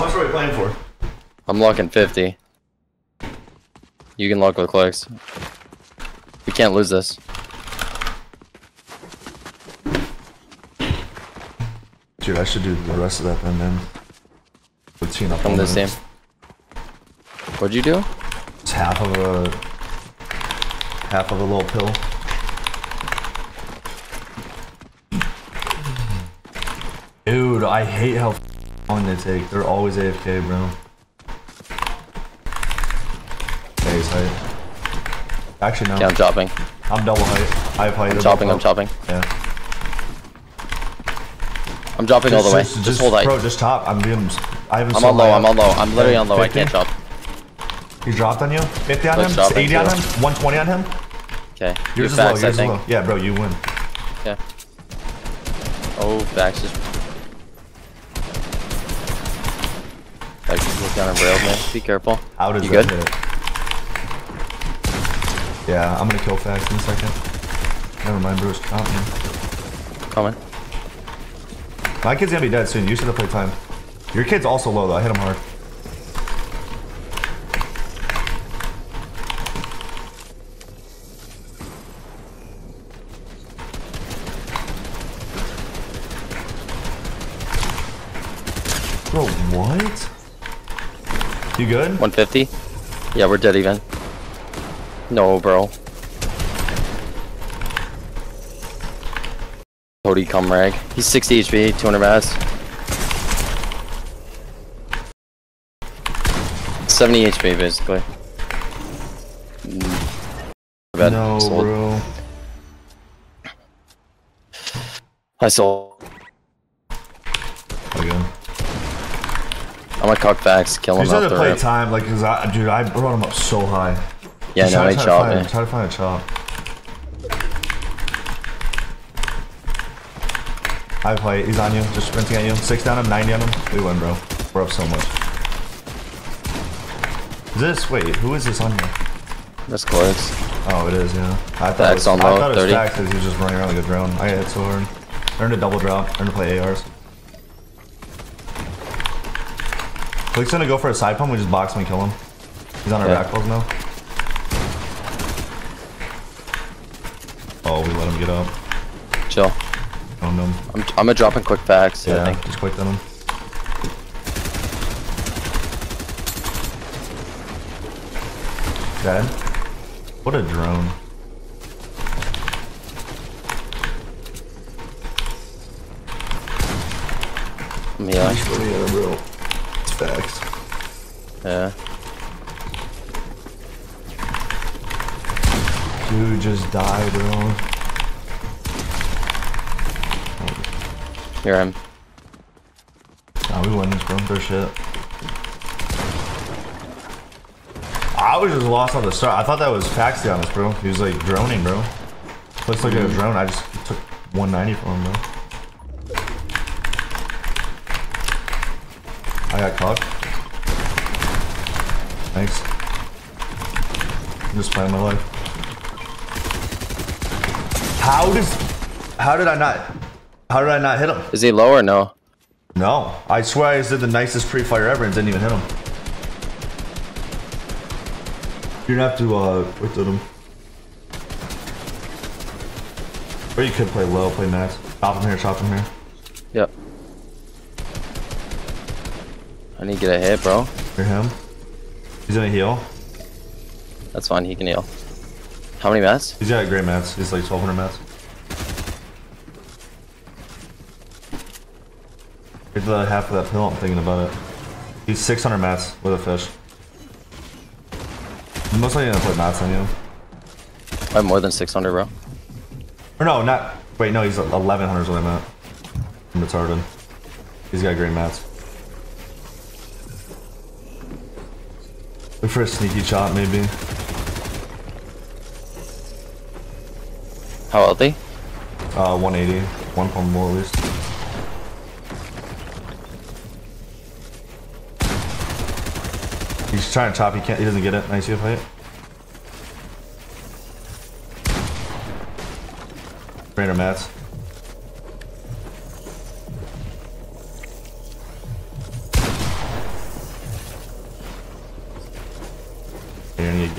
How much are we playing for? I'm locking 50. You can lock with Clix. We can't lose this. Dude, I should do the rest of that then, man. Fifteen up From on this it. What'd you do? It's half of a half of a little pill. Dude, I hate how long they take. They're always AFK, bro. He's height. Actually, no. Yeah, I'm chopping. I'm double height. I have height. they're Chopping, I'm chopping. Yeah. I'm dropping all the way. Just, Just, hold height. Bro, just top. I'm being. I haven't. I'm so on low, high I'm on low. I'm literally on low. I can't chop. He dropped on you? 50 on Let's him? drop 80 on him? 120 on him? Okay. Yours Your is low, facts, I yours is think. low. Yeah, bro, you win. Okay. Oh, facts is. Facts is looking on a rail, man. Be careful. How does You good? hit? Yeah, I'm gonna kill Fax in a second. Never mind, Bruce. Stop me. Coming. My kid's gonna be dead soon. You should have played time. Your kid's also low, though. I hit him hard. Bro, what? You good? 150? Yeah, we're dead even. No, bro. Cody Cumrag. He's 60 HP, 200 mass. 70 HP basically. Mm. No, Sold. bro. I sold. Again. I'm gonna cock facts, kill him had to play rip. time, like, cause I, dude, I brought him up so high. Yeah, Just no, try- he try to chopped find- me. Try to find a chop. I play, he's on you, just sprinting at you. Six down him, 90 on him. We win, bro. We're up so much. This, wait, who is this on here? That's close. Oh, it is, yeah. I thought it was, on I thought it was 30. Facts because he was just running around like a drone. I got hit so hard. Learn to double drop, learn to play ARs. Click's gonna go for a side pump, we just box him and kill him. He's on our Yeah. back balls now. Oh, we let him get up. Chill. Him. I'm, I'm gonna drop in quick facts, I Yeah, think. just quick on him. Dead? What a drone. Yeah. Yeah, bro. It's facts. Yeah. Dude, just died, bro. Here I'm. Nah, we win this, bro. They're shit. I was just lost on the start. I thought that was Faxi on us, bro. He was like droning, bro. Looks like a mm-hmm. drone. I just took 190 from him, bro. I got caught. Thanks. I'm just playing my life. How does... How did I not... How did I not hit him? Is he low or no? No. I swear I just did the nicest pre-fire ever and didn't even hit him. You're gonna have to, uh, wait till him. Or you could play low, play max. Chop him here, chop him here. Yep. I need to get a hit, bro. Hear him. He's gonna heal. That's fine, he can heal. How many mats? He's got great mats. He's like 1200 mats. Get the half of that pill, I'm thinking about it. He's 600 mats with a fish. He's most likely gonna put mats on you. I have more than 600, bro. Or no, not. Wait, no, he's 1100 is what I meant. I'm retarded. He's got great mats. For a sneaky shot, maybe. How healthy? Uh, 180. One pump more at least. He's trying to chop. He can't. He doesn't get it. Nice, you fight. Random mats.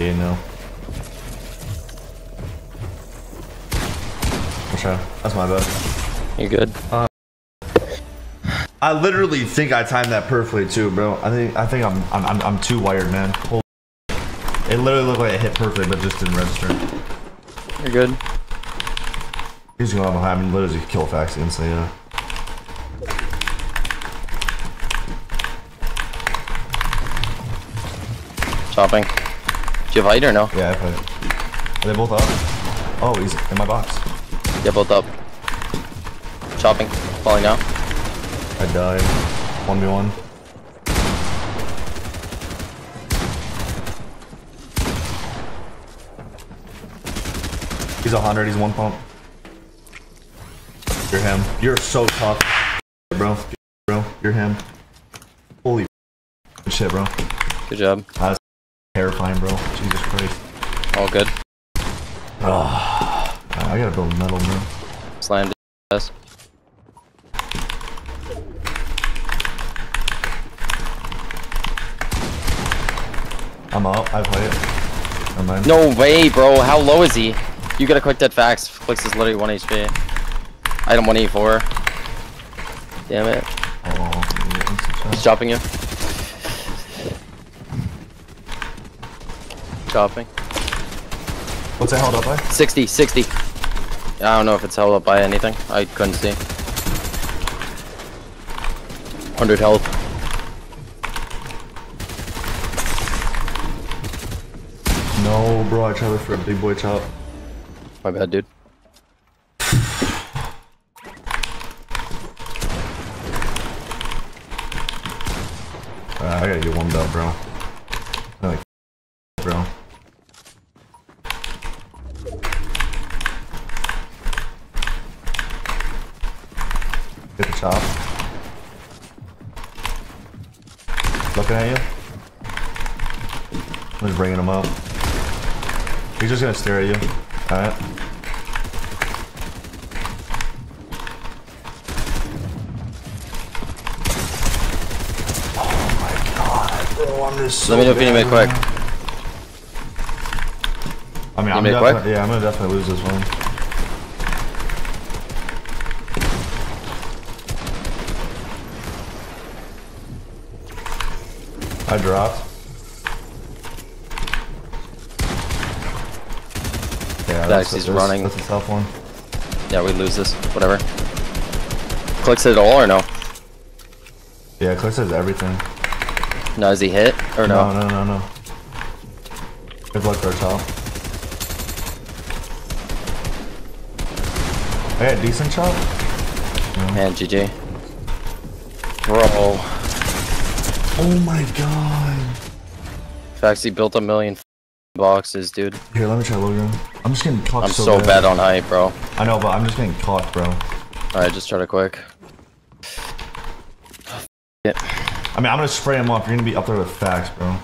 Yeah, no. Okay, that's my bad. You're good? Uh, I literally think I timed that perfectly too, bro. I think I think I'm I'm I'm, I'm too wired, man. Holy it literally looked like it hit perfectly, but just didn't register. You're good. He's going on behind me, literally kill facts instantly, yeah. Chopping. Do you have height or no? Yeah, I have played. Are they both up? Oh, he's in my box. Yeah, both up. Chopping. Falling down. I died. 1v1. He's a 100, he's one pump. You're him. You're so tough, bro. Bro, you're him. Holy shit, bro. Good job. Terrifying, bro. Jesus Christ. All good. Ah, I gotta build metal, bro. Slam yes. I'm up. I play it. Never mind. No way, bro. How low is he? You got a quick dead facts. Clix is literally 1 HP. Item 184. Damn it. Oh, He's chopping you. Chopping. What's it held up by? 60, 60. I don't know if it's held up by anything. I couldn't see. 100 health. No, bro. I tried for a big boy chop. My bad, dude. Uh, I gotta get warmed up, bro. Like, bro. Get the chop. Looking at you. I'm just bringing him up. He's just gonna stare at you. Alright. Oh my god, bro, I'm just so Let me know if you need me quick. I mean, I'm quick? definitely, yeah, I'm gonna definitely lose this one. I dropped. Yeah, Dax, he's that's, running. That's a tough one. Yeah, we lose this. Whatever. Clix it all or no? Yeah, Click says everything. No, is he hit or no? No, no, no, no. Good luck top. I got a decent chop. Man, GG. Bro. Oh my god. Faxi built a million f- boxes, dude. Here, let me try Logan. I'm just getting caught I'm so, so bad on height, bro. I know, but I'm just getting caught, bro. Alright, just try to quick. Yeah. I mean, I'm gonna spray him off. You're gonna be up there with facts, bro.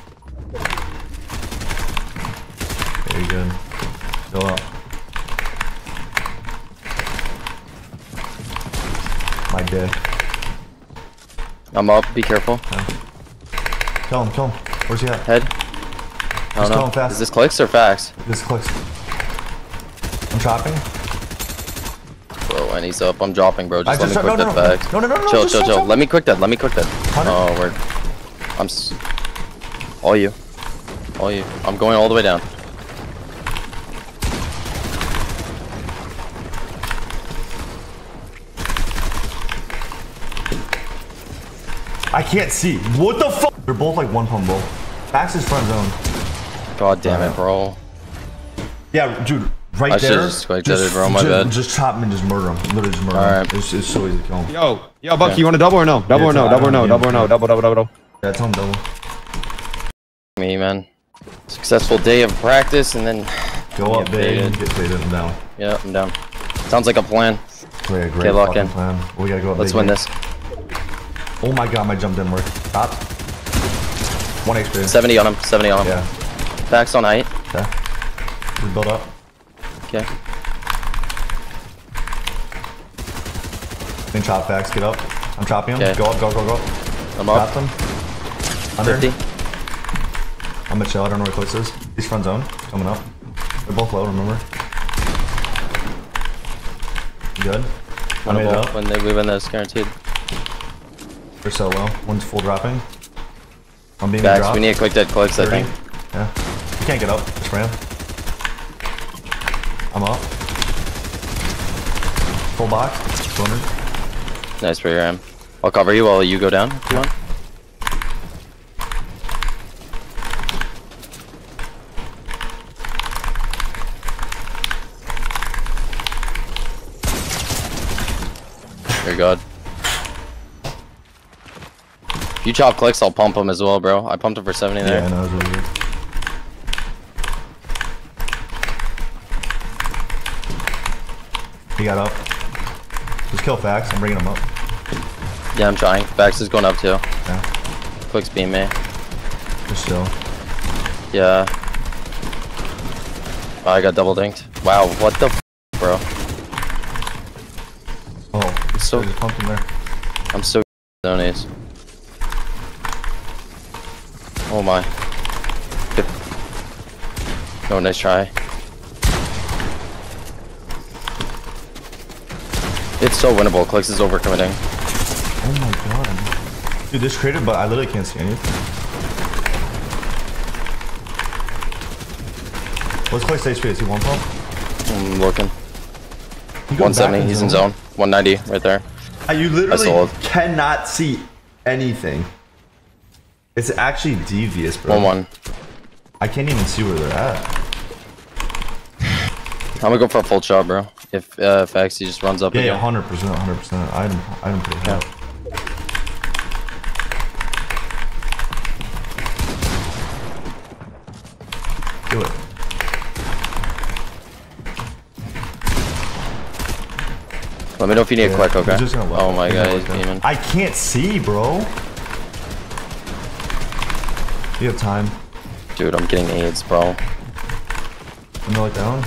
Very good. Go up. My dick. I'm up, be careful. Kill him, kill him. Where's he at? Head. I Just don't kill know. him fast. Is this Clix or facts? This Clix. I'm chopping. Bro, and he's up. I'm dropping, bro. Just I let just- me quick no, that no, no. facts. No, no, no, no, Chill, chill, chill. Let me quick that. Let me quick that. Oh, word. I'm s- All you. All you. I'm going all the way down. I can't see. What the fuck? They're both like one pump both. Facts is front zone. God damn it, bro. Yeah, dude. Right I there. should've just quick jetted, bro, my just, bad. Just chop him and just murder him. Literally just murder Alright. him. It's, it's so easy to kill him. Yo, yo, Bucky, Yeah. you want a double or no? Double Yeah, or no? Double or no? don't Double or no? Double, double, double, double. Yeah, tell him double. Me, man. Successful day of practice, and then, Go up Yeah, big and faded. get faded and down. yeah, I'm down. Sounds like a plan. Play a great lock fucking in. plan. We gotta go up Let's big win here. this. Oh my god, my jump didn't work. Stop. One HP. 70 on him. 70 on him. Yeah. Facts on height. Okay. Just build up. Okay. Then chop facts. Get up. I'm chopping him. Okay. Go up, go, go, go. I'm Chop up. him. Under. 50. I'm chill. I don't know where Clix is. He's front zone. Coming up. They're both low, remember? Good. I made it up. when they move in this guaranteed. They're so low. One's full dropping. I'm being Facts, dropped. we need a quick dead Clix, I think. Yeah. You can't get up. Just ram. I'm up. Full box. 200. Nice for your M. I'll cover you while you go down if you want. Chop Clix, I'll pump him as well, bro. I pumped him for 70 there. Yeah. It was really good. He got up. Just kill Fax. I'm bringing him up. Yeah, I'm trying. Fax is going up too. Yeah. Clix beam me. Just chill. Yeah. Oh, I got double dinked. Wow, what the f bro? Oh, So- so just pumped him there. I'm so zonies. Oh my. No, nice try. It's so winnable. Clix is overcommitting. Oh my god. Dude, this created, but I literally can't see anything. What's stage speed? Is he one pump? I'm looking. He goes back 170. He's in zone. 190 right there. Uh, You literally cannot see anything. It's actually devious, bro. 1-1. I can't even see where they're at. I'm gonna go for a full shot, bro. If uh, if just runs up Yeah, yeah, hundred percent, hundred percent. Item, item pretty high. Do it. Let me know if you need a Yeah, quick, he's okay? just gonna let- Oh my god, he's let go. beaming. I can't see, bro. You have time. Dude, I'm getting AIDS, bro. I'm gonna down.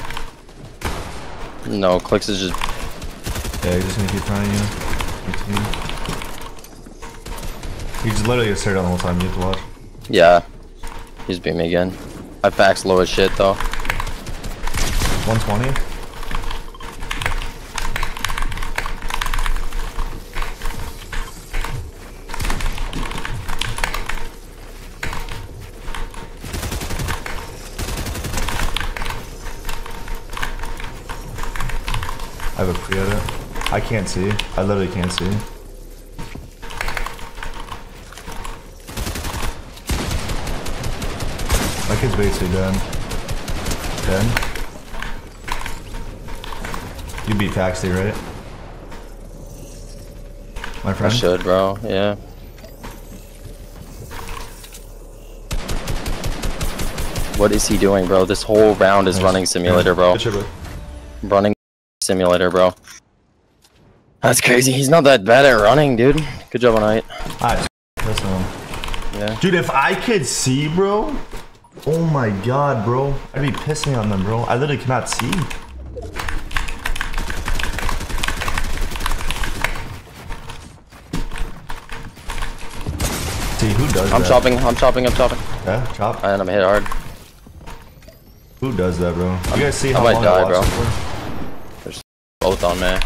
No, Clix is just Yeah, you're just gonna keep trying, you. You just literally get stared down the whole time. You have to watch. yeah. He's beaming again. My fax low as shit though. 120. I have a pre-edit. I can't see. I literally can't see. My kid's basically done. Dead. You beat Faxuty, right? My friend? I should, bro. Yeah. What is he doing, bro? This whole round is Nice. running simulator, bro. Good shit, bro. Running simulator, bro. That's crazy. He's not that bad at running, dude. Good job on night. Alright, ah, that's him. Yeah. Dude, if I could see, bro. Oh my god, bro. I'd be pissing on them, bro. I literally cannot see. See, who does I'm that? chopping. I'm chopping. I'm chopping. Yeah, chop. And I'm hit hard. Who does that, bro? You guys see I how might long die, I bro. watched for? Both on me.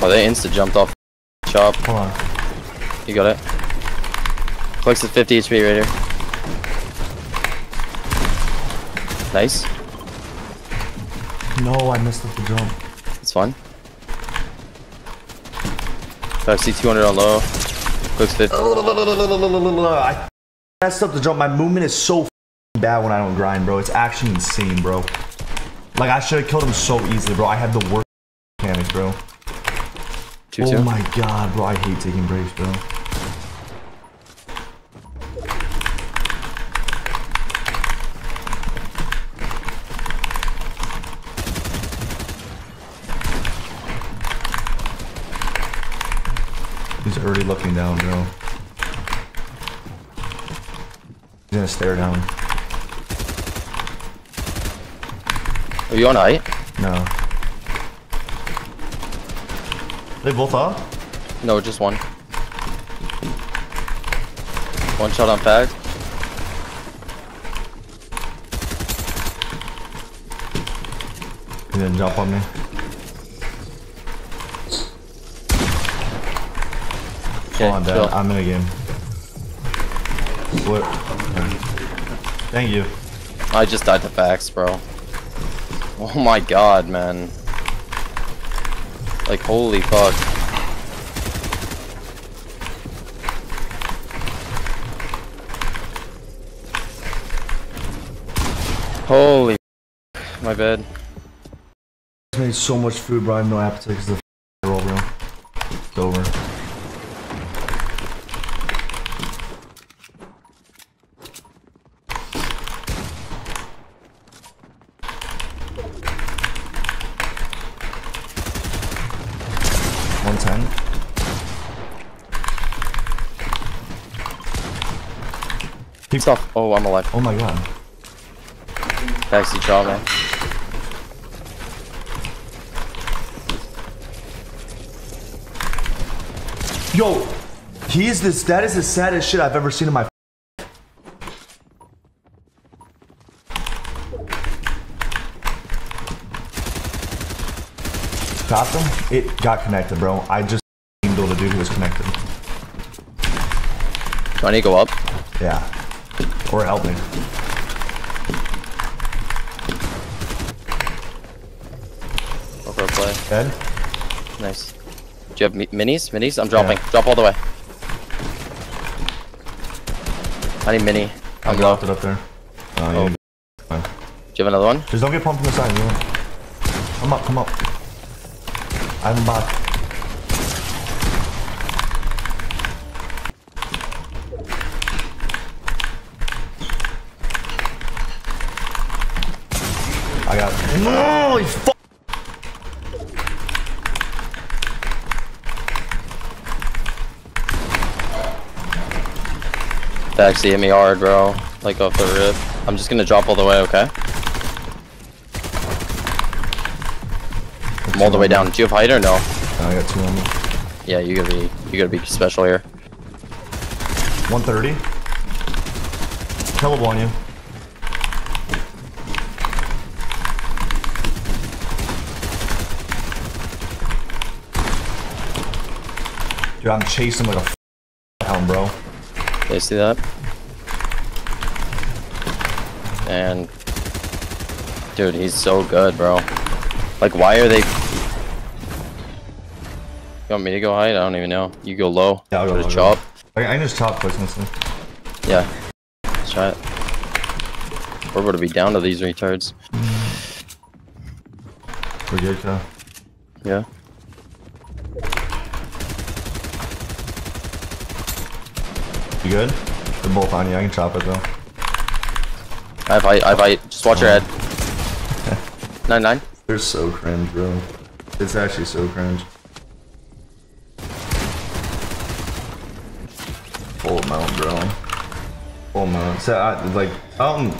Oh, they insta jumped off. Chop. Hold on. You got it. Clix at 50 HP right here. Nice. No, I missed up the jump. It's fun. FC 200 on low. Clix 50. I messed up the jump. My movement is so bad when I don't grind, bro. It's actually insane, bro. Like, I should have killed him so easily, bro. I had the worst mechanics, bro. 2 Oh my god, bro. I hate taking breaks, bro. He's already looking down, bro. He's gonna stare down. Are you on eight? No. They both are? No, just one. One shot on fag. He didn't jump on me. Okay, on, Dad. I'm in a game. Flip. Thank you. I just died to facts, bro. Oh my god, man. Like, holy fuck. Holy my bad. I made so much food, bro. I have no appetite because the. It's over. Off. Oh, I'm alive. Oh my god. Taxi shot, man. Yo, he is this. That is the saddest shit I've ever seen in my. Got them. It got connected, bro. I just build a dude who was connected. Do I need to go up? Yeah. Or help me. For play. Dead. Nice. Do you have minis? Minis? I'm dropping. Drop all the way. I need mini. I I'm low. it up there. Oh, Oh. Do you have another one? Just don't get pumped from the side. You know? Come up, come up. I'm back. I got. No, you fu- Taxi hit me hard, bro. Like off the rip. I'm just gonna drop all the way, okay? I'm all the way down. Do you have height or no? I got two on me. Yeah, you gotta be you gotta be special here. 130. Killable on you. Dude, I'm chasing like a hound, bro. You see that? And dude, he's so good, bro. Like, why are they? You want me to go height? I don't even know. You go low. Yeah, I'll go low, chop. I, I can just chop quick, honestly. Yeah. Let's try it. We're about to be down to these retards. We're good, Yeah. You good? They're both on you. I can chop it though. I fight. I have height. Just watch your head. Nine nine. They're so cringe, bro. It's actually so cringe. Full amount, bro. Full amount. So, I, like, um,